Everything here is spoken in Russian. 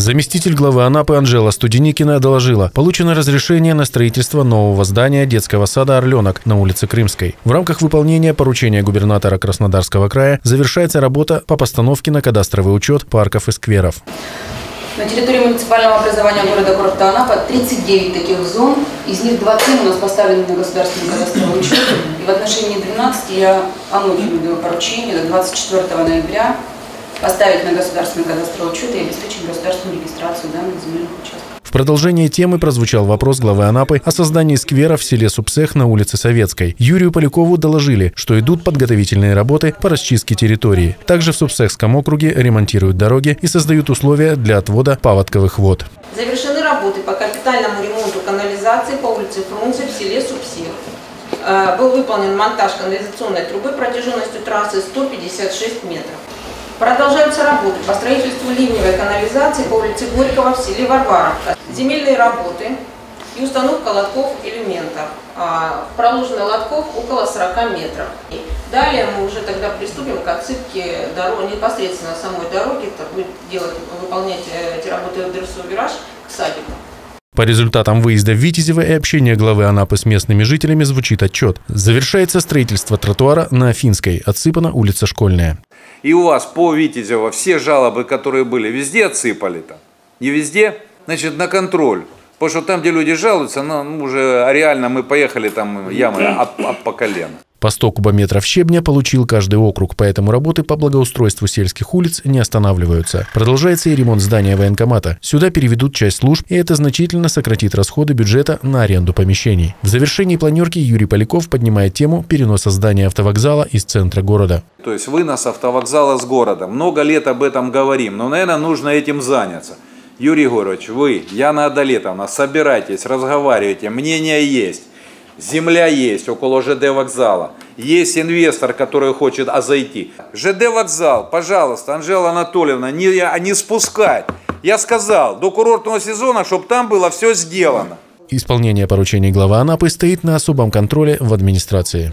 Заместитель главы Анапы Анжела Студеникина доложила, получено разрешение на строительство нового здания детского сада «Орленок» на улице Крымской. В рамках выполнения поручения губернатора Краснодарского края завершается работа по постановке на кадастровый учет парков и скверов. На территории муниципального образования города Курорта Анапа 39 таких зон, из них 27 у нас поставлены на государственный кадастровый учет. И в отношении 12 я аннулирую поручение до 24 ноября поставить на государственный кадастровый учет и обеспечить государственную регистрацию данных земельных участков. В продолжение темы прозвучал вопрос главы Анапы о создании сквера в селе Супсех на улице Советской. Юрию Полякову доложили, что идут подготовительные работы по расчистке территории. Также в Супсехском округе ремонтируют дороги и создают условия для отвода паводковых вод. Завершены работы по капитальному ремонту канализации по улице Фрунзе в селе Супсех. Э, был выполнен монтаж канализационной трубы протяженностью трассы 156 метров. Продолжаются работы по строительству ливневой канализации по улице Горького в селе Варваровка. Земельные работы и установка лотков элементов. А, проложено лотков около 40 метров. И далее мы уже тогда приступим к отсыпке дороги, непосредственно самой дороги, это будет делать, выполнять э, эти работы в вираж к садику. По результатам выезда в Витязево и общения главы Анапы с местными жителями звучит отчет. Завершается строительство тротуара на Афинской, отсыпана улица Школьная. И у вас по Витязево все жалобы, которые были, везде отсыпали-то? Не везде? Значит, на контроль. Потому что там, где люди жалуются, ну, уже реально мы поехали там ямы об, об по колено. По 100 кубометров щебня получил каждый округ, поэтому работы по благоустройству сельских улиц не останавливаются. Продолжается и ремонт здания военкомата. Сюда переведут часть служб, и это значительно сократит расходы бюджета на аренду помещений. В завершении планерки Юрий Поляков поднимает тему переноса здания автовокзала из центра города. То есть вынос автовокзала с города. Много лет об этом говорим, но, наверное, нужно этим заняться. Юрий Егорович, вы, Яна Адалетовна, собирайтесь, разговаривайте, мнение есть. Земля есть около ЖД вокзала. Есть инвестор, который хочет а зайти. ЖД вокзал, пожалуйста, Анжела Анатольевна, не, не спускать. Я сказал, до курортного сезона, чтобы там было все сделано. Исполнение поручений главы Анапы стоит на особом контроле в администрации.